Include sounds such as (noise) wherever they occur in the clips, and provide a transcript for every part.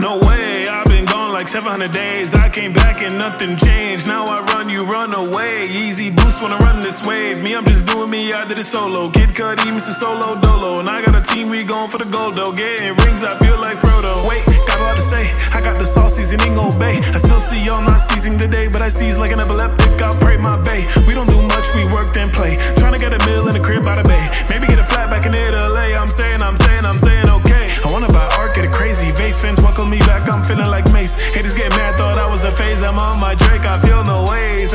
No way, I've been gone like 700 days. I came back and nothing changed. Now I run, you run away. Easy boost when I run this wave. Me, I'm just doing me, I did it solo. Kid Cudi, Mr. Solo Dolo. And I got a team, we going for the gold though. Getting rings, I feel like Frodo. Wait, got a lot to say. I got the sauce seasoning Bay. I still see y'all not seizing today, but I seize like an epileptic. I pray my bay. We don't do much, we work then play. Trying to get a meal in a crib the bay.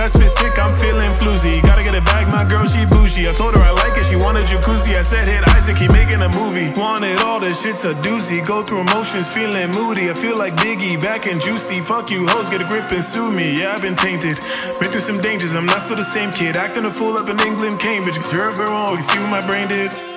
Spit sick, I'm feeling floozy. Gotta get it back, my girl, she bougie. I told her I like it, she wanted jacuzzi. I said, hit Isaac, he making a movie. Wanted all this shit's a doozy. Go through emotions, feeling moody. I feel like Biggie, back and juicy. Fuck you, hoes, get a grip and sue me. Yeah, I've been tainted. Been through some dangers, I'm not still the same kid. Acting a fool up in England, Cambridge. Observe her wrong, you see what my brain did?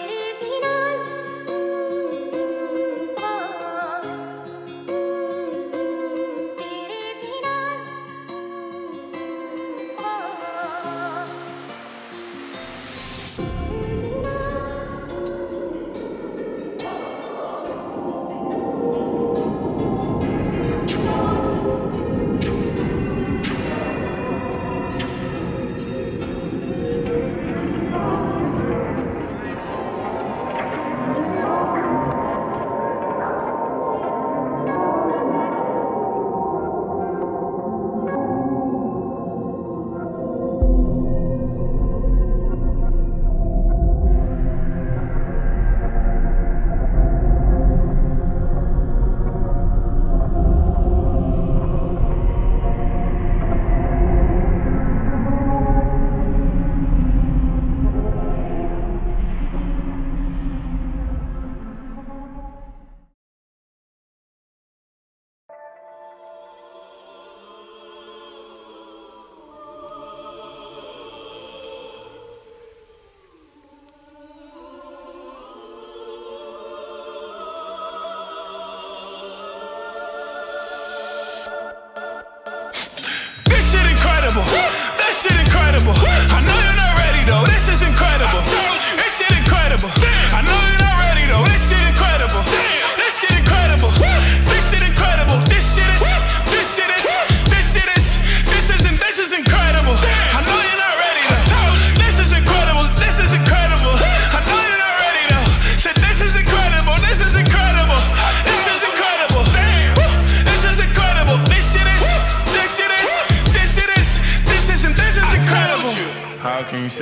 Incredible. This shit incredible. I know you're not ready though. This is incredible.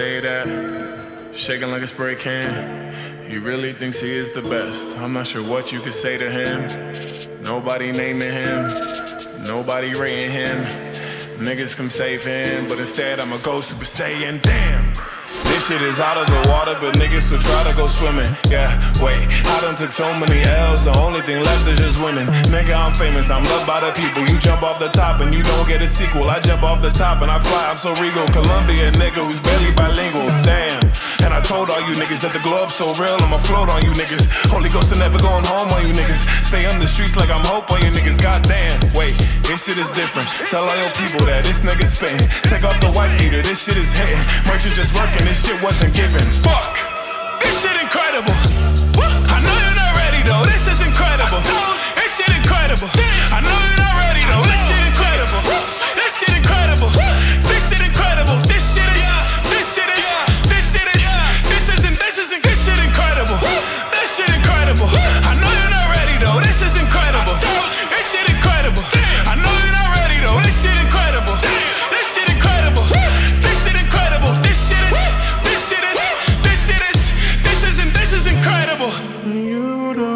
Say that? Shaking like a spray can. He really thinks he is the best. I'm not sure what you could say to him. Nobody naming him. Nobody rating him. Niggas come save him, but instead I'ma go Super Saiyan. Damn. This shit is out of the water, but niggas still try to go swimming. Yeah, wait, I done took so many L's, the only thing left is just winning. Nigga, I'm famous, I'm loved by the people. You jump off the top and you don't get a sequel. I jump off the top and I fly, I'm so regal. Columbia nigga who's barely bilingual. Damn. And I told all you niggas that the glove's so real, I'ma float on you niggas. Holy Ghost are never going home on you niggas. Stay on the streets like I'm hope on you niggas. Goddamn, wait, this shit is different. Tell all your people that this nigga spitting. Take off the white beater, this shit is hitting. Merchant just working, this shit wasn't given. Fuck! This shit incredible. I know you're not ready though. This is incredible. This shit incredible. I know you're not ready though. You don't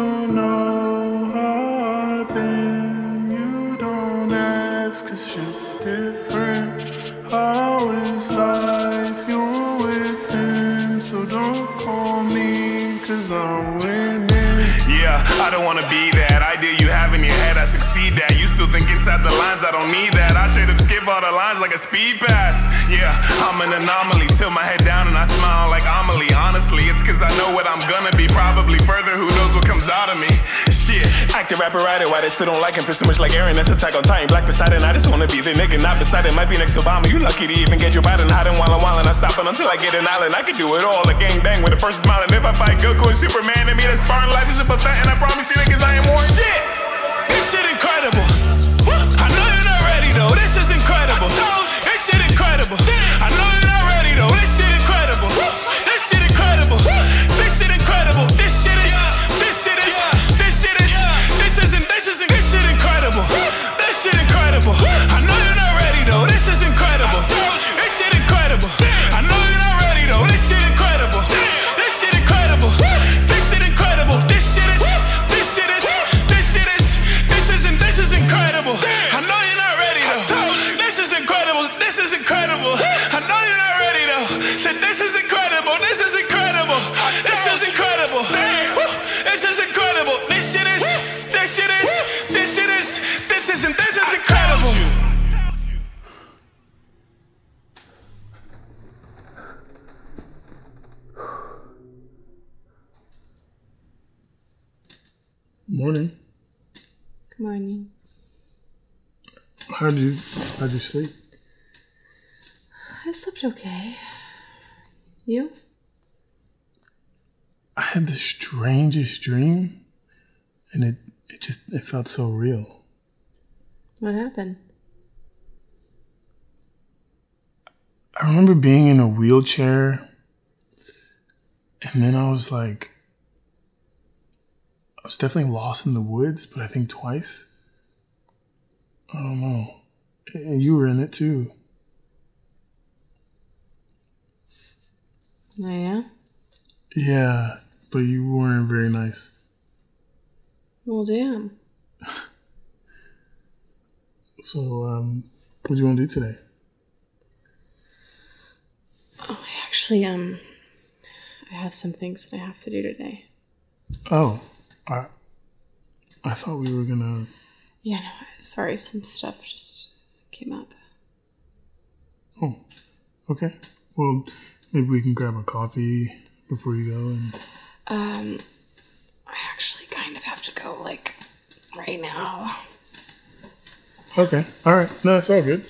that idea you have in your head. I succeed that. You still think inside the lines, I don't need that. I straight up skip all the lines like a speed pass. Yeah, I'm an anomaly. Tilt my head down and I smile like Amelie. Honestly, it's cause I know what I'm gonna be. Probably further, who knows what comes out of me. Shit, actor, rapper, writer, why they still don't like him for so much like Aaron. That's a attack on Titan, Black Poseidon. I just wanna be the nigga, not beside it. Might be next to Obama. You lucky to even get your Biden hiding while I'm wildin'. I'm stopping until I get an island. I can do it all. A gang bang with a person smiling. If I fight Goku and Superman, and me, the sparring life is a buffet, and I promise you niggas I am more shit. Incredible. I know it already though, this How'd you how'd you sleep? I slept okay. You? I had the strangest dream and it it just it felt so real. What happened? I remember being in a wheelchair and then I was like I was definitely lost in the woods, but I think twice. I don't know. And you were in it too. Oh, yeah? Yeah, but you weren't very nice. Well, damn. (laughs) so, um, what do you want to do today? Oh, I actually, um, I have some things that I have to do today. Oh, I, I thought we were gonna. Yeah, no, sorry, some stuff just came up. Oh, okay. Well, maybe we can grab a coffee before you go and. Um, I actually kind of have to go, like, right now. Okay. All right. No, it's all good.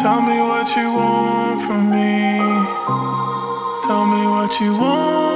Tell me what you want from me. Tell me what you want.